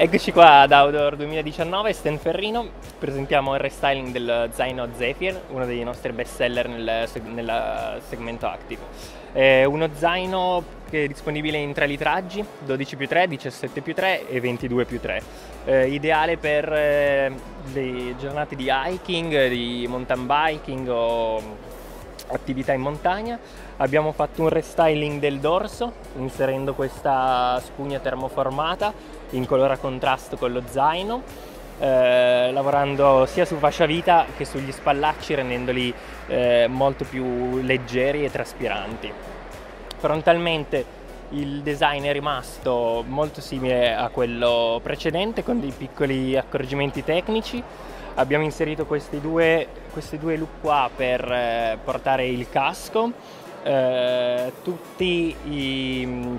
Eccoci qua ad Outdoor 2019, Stan Ferrino, presentiamo il restyling del zaino Zephyr, uno dei nostri best seller nel, nel segmento Active. È uno zaino che è disponibile in tre litraggi, 12 più 3, 17 più 3 e 22 più 3. Eh, ideale per eh, le giornate di hiking, di mountain biking o attività in montagna. Abbiamo fatto un restyling del dorso inserendo questa spugna termoformata in colore a contrasto con lo zaino, eh, lavorando sia su fascia vita che sugli spallacci rendendoli eh, molto più leggeri e traspiranti. Frontalmente il design è rimasto molto simile a quello precedente con dei piccoli accorgimenti tecnici. Abbiamo inserito questi due, questi due look qua per eh, portare il casco, eh, tutti i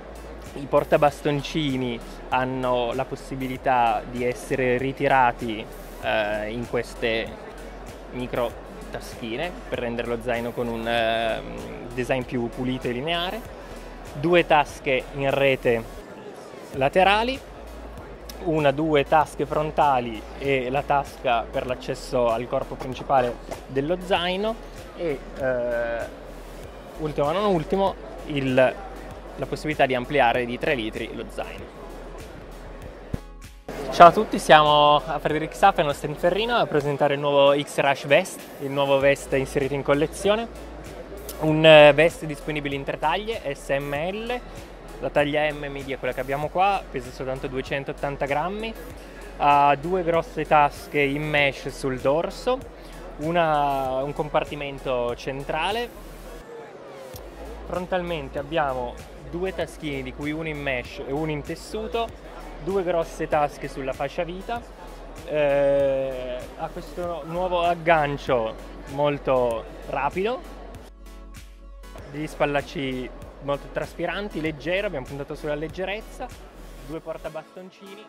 i portabastoncini hanno la possibilità di essere ritirati eh, in queste micro taschine per rendere lo zaino con un eh, design più pulito e lineare, due tasche in rete laterali, una, due tasche frontali e la tasca per l'accesso al corpo principale dello zaino e eh, ultimo ma non ultimo il la possibilità di ampliare di 3 litri lo zaino. Ciao a tutti, siamo a Frederikshafen, a Stenferrino, a presentare il nuovo X-Rush Vest, il nuovo vest inserito in collezione. Un eh, vest disponibile in tre taglie, SML, la taglia M media, quella che abbiamo qua, pesa soltanto 280 grammi, ha due grosse tasche in mesh sul dorso, una, un compartimento centrale. Frontalmente abbiamo due taschini di cui uno in mesh e uno in tessuto, due grosse tasche sulla fascia vita, eh, ha questo nuovo aggancio molto rapido, degli spallacci molto traspiranti, leggero, abbiamo puntato sulla leggerezza, due portabastoncini